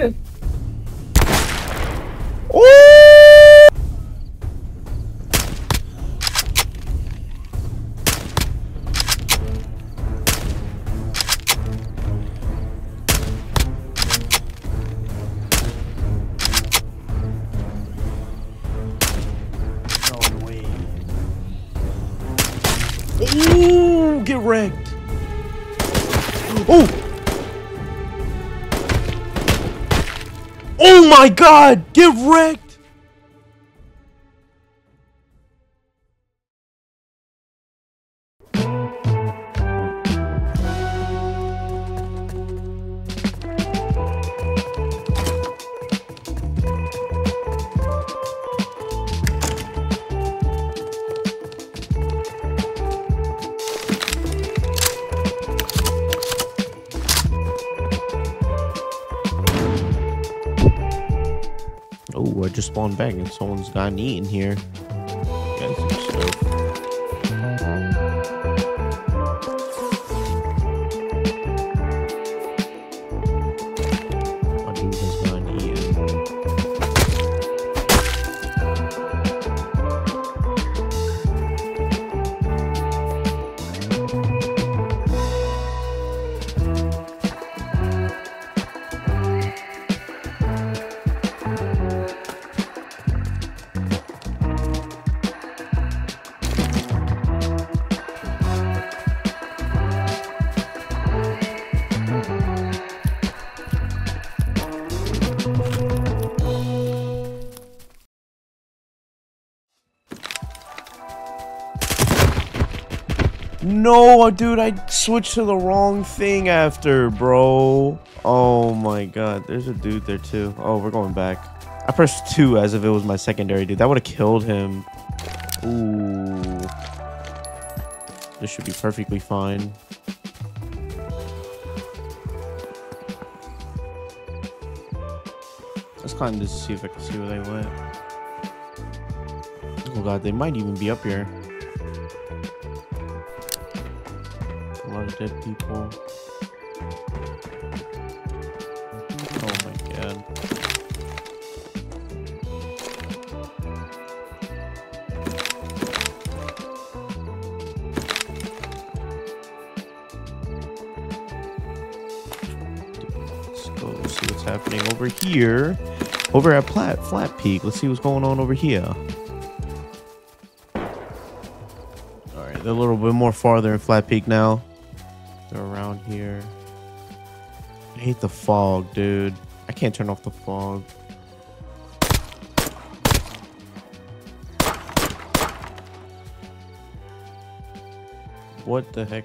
Ooh! No way. Ooh, get wrecked. Oh! Oh my god! Get wrecked! Just spawned back and someone's eaten here. No, dude, I switched to the wrong thing after, bro. Oh my god, there's a dude there too. Oh, we're going back. I pressed two as if it was my secondary dude. That would have killed him. Ooh. This should be perfectly fine. Let's climb this to see if I can see where they went. Oh god, they might even be up here. Dead people. Oh my god. Let's go see what's happening over here. Over at Plat Flat Peak. Let's see what's going on over here. Alright, a little bit more farther in Flat Peak now. Hate the fog, dude. I can't turn off the fog. What the heck?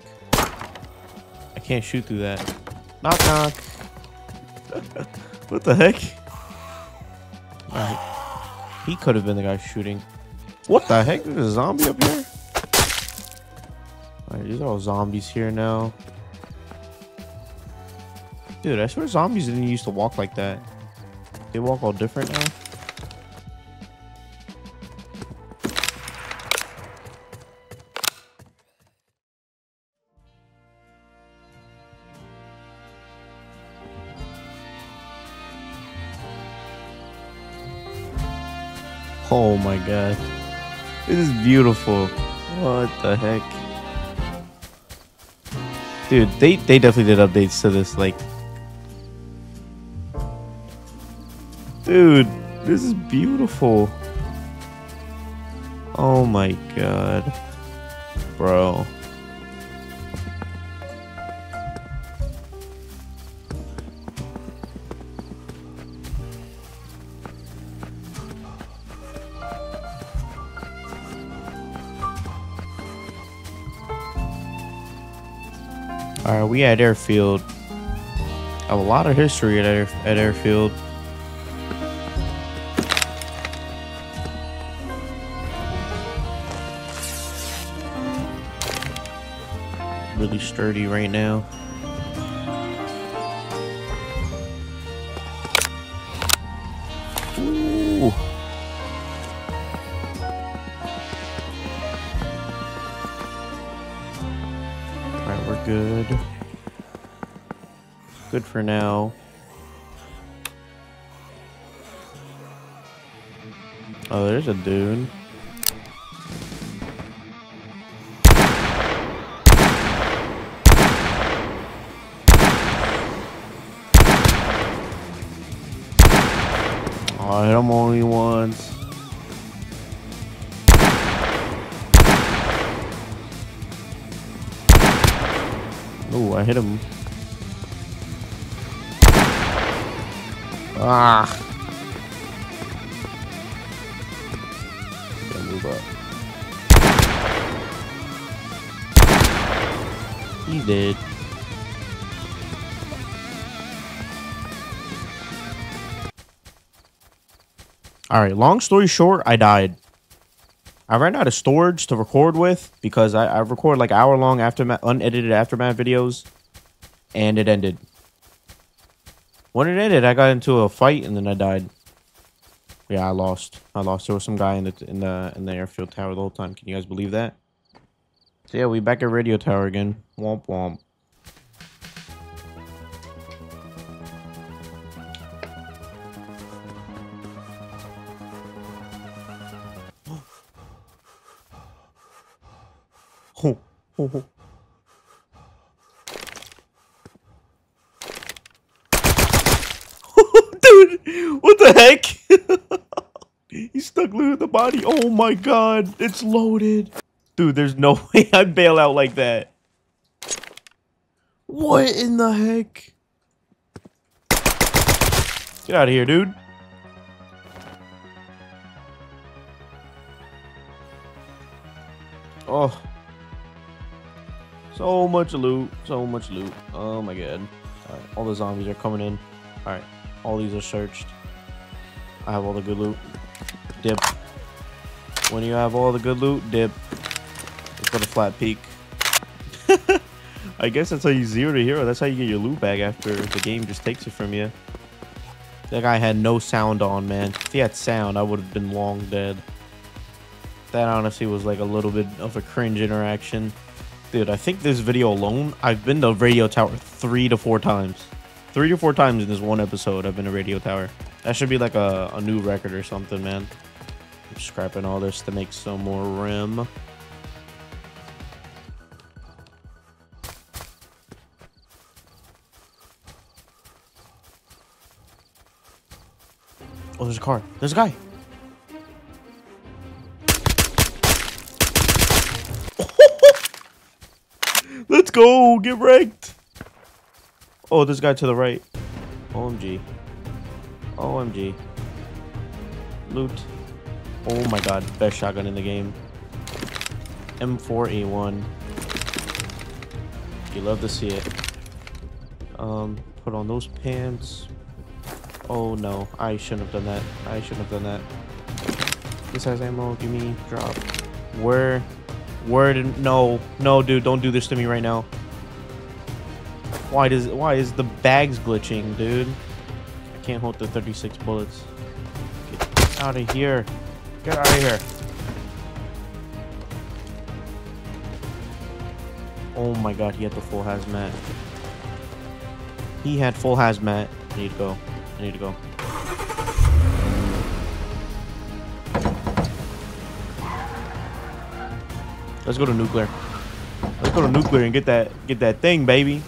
I can't shoot through that. Knock knock. what the heck? Alright. He could have been the guy shooting. What the heck? There's a zombie up here? Alright, these are all zombies here now. Dude, I swear zombies didn't used to walk like that. They walk all different now. Oh my god. This is beautiful. What the heck? Dude, they, they definitely did updates to this, like... Dude, this is beautiful. Oh my god. Bro. Alright, we at airfield. A lot of history at, air, at airfield. really sturdy right now. Ooh. Alright, we're good. Good for now. Oh, there's a dune. I hit him only once. Oh, I hit him. Ah. Gotta move up. He's dead. Alright, long story short, I died. I ran out of storage to record with because I, I record like hour long aftermath unedited aftermath videos and it ended. When it ended, I got into a fight and then I died. Yeah, I lost. I lost. There was some guy in the in the in the airfield tower the whole time. Can you guys believe that? So yeah, we back at radio tower again. Womp womp. Dude, what the heck? he stuck Lou in the body. Oh my god, it's loaded. Dude, there's no way I bail out like that. What in the heck? Get out of here, dude. Oh. So much loot. So much loot. Oh my god. Alright, all the zombies are coming in. Alright, all these are searched. I have all the good loot. Dip. When you have all the good loot, dip. Let's go to Flat Peak. I guess that's how you zero to hero. That's how you get your loot back after the game just takes it from you. That guy had no sound on, man. If he had sound, I would have been long dead. That honestly was like a little bit of a cringe interaction. Dude, I think this video alone, I've been to Radio Tower three to four times. Three to four times in this one episode, I've been to Radio Tower. That should be like a, a new record or something, man. I'm scrapping all this to make some more rim. Oh, there's a car. There's a guy. Go. Get wrecked. Oh, this guy to the right. OMG. OMG. Loot. Oh my god. Best shotgun in the game. M4A1. You love to see it. Um, put on those pants. Oh no, I shouldn't have done that. I shouldn't have done that. This has ammo. Give me drop. Where? Did? No, no, dude, don't do this to me right now. Why does? Why is the bags glitching, dude? I can't hold the 36 bullets. Get out of here. Get out of here. Oh my god, he had the full hazmat. He had full hazmat. I need to go. I need to go. Let's go to nuclear. Let's go to nuclear and get that get that thing, baby.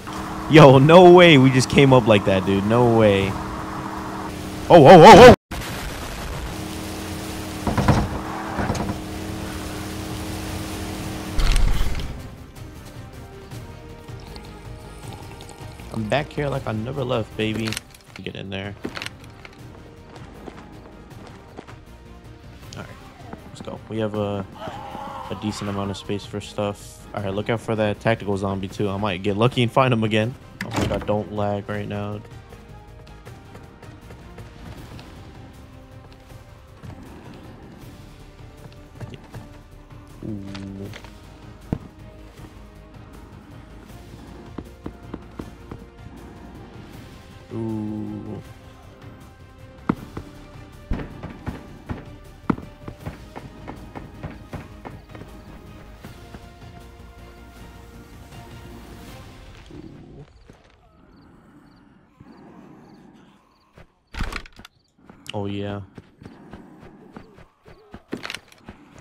Yo, no way we just came up like that, dude. No way. Oh, oh, oh, oh! I'm back here like I never left, baby. Get in there. Alright, let's go. We have a, a decent amount of space for stuff. Alright, look out for that tactical zombie too. I might get lucky and find him again. Oh my god, don't lag right now. Ooh. Ooh. Oh yeah.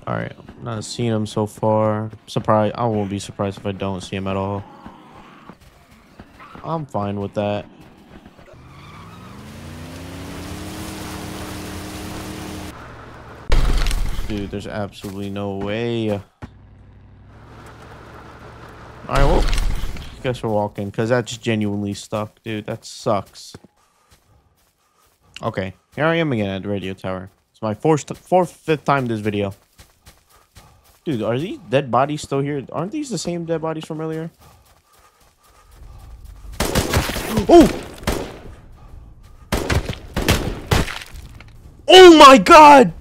Alright, not seeing him so far. Surprised. I won't be surprised if I don't see him at all. I'm fine with that. Dude, there's absolutely no way. Alright, well, guess we're walking, because that's genuinely stuck, dude. That sucks. Okay, here I am again at the radio tower. It's my fourth, fourth, fifth time this video. Dude, are these dead bodies still here? Aren't these the same dead bodies from earlier? Oh! Oh my god!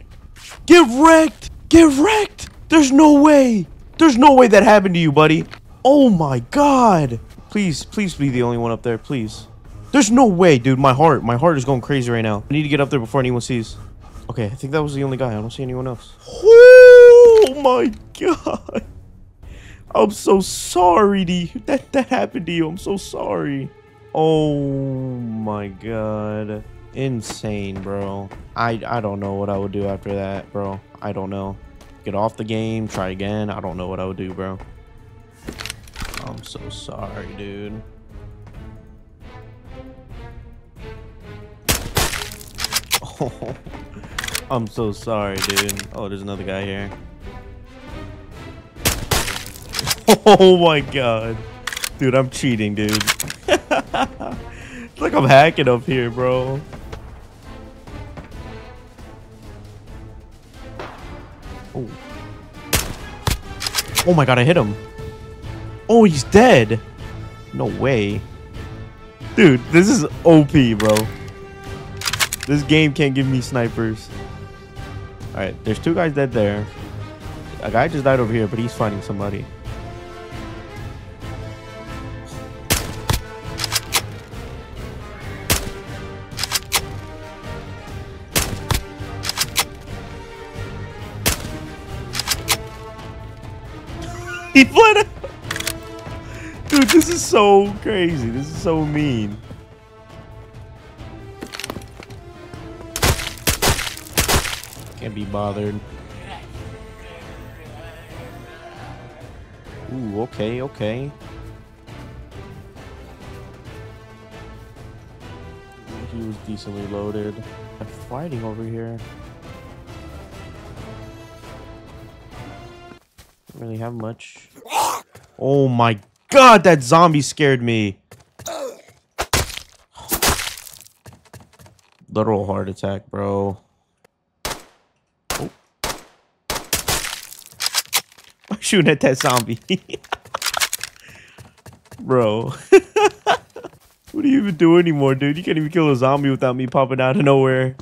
Get wrecked! Get wrecked! There's no way! There's no way that happened to you, buddy. Oh my god! Please, please be the only one up there, please. There's no way, dude. My heart, my heart is going crazy right now. I need to get up there before anyone sees. Okay, I think that was the only guy. I don't see anyone else. Oh my god! I'm so sorry you. That, that happened to you. I'm so sorry. Oh my god. Insane, bro. I, I don't know what I would do after that, bro. I don't know. Get off the game, try again. I don't know what I would do, bro. I'm so sorry, dude. I'm so sorry, dude. Oh, there's another guy here. Oh my god. Dude, I'm cheating, dude. it's like I'm hacking up here, bro. Oh. Oh my god, I hit him. Oh, he's dead. No way. Dude, this is OP, bro. This game can't give me snipers. Alright, there's two guys dead there. A guy just died over here, but he's fighting somebody. he fled. Dude, this is so crazy. This is so mean. Can't be bothered. Ooh, okay, okay. He was decently loaded. I'm fighting over here. Don't really have much. Oh my god, that zombie scared me. Literal heart attack, bro. I'm shooting at that zombie. bro. what do you even do anymore, dude? You can't even kill a zombie without me popping out of nowhere.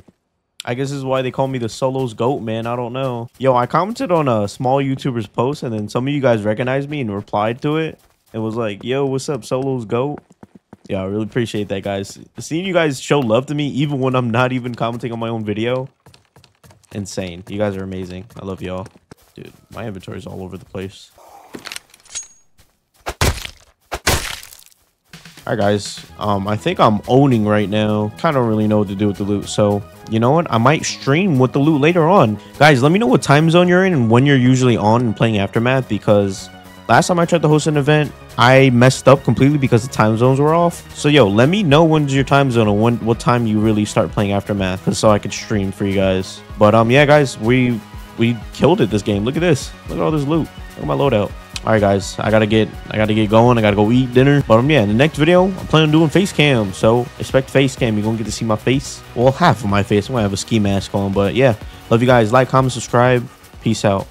I guess this is why they call me the Solos Goat, man. I don't know. Yo, I commented on a small YouTuber's post, and then some of you guys recognized me and replied to it. And was like, yo, what's up, Solos Goat? Yeah, I really appreciate that, guys. Seeing you guys show love to me, even when I'm not even commenting on my own video. Insane. You guys are amazing. I love y'all. Dude, my inventory's all over the place. Alright guys, um, I think I'm owning right now. Kind of really know what to do with the loot. So, you know what? I might stream with the loot later on. Guys, let me know what time zone you're in and when you're usually on and playing Aftermath because last time I tried to host an event, I messed up completely because the time zones were off. So, yo, let me know when's your time zone and when, what time you really start playing Aftermath so I could stream for you guys. But, um, yeah, guys, we we killed it this game. Look at this. Look at all this loot. Look at my loadout. All right guys i gotta get i gotta get going. I gotta go eat dinner. But um yeah in the next video i'm planning on doing face cam. So expect face cam. You're gonna get to see my face. Well half of my face. I'm gonna have a ski mask on but yeah. Love you guys. Like comment subscribe. Peace out